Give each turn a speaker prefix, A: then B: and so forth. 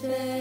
A: Schwester.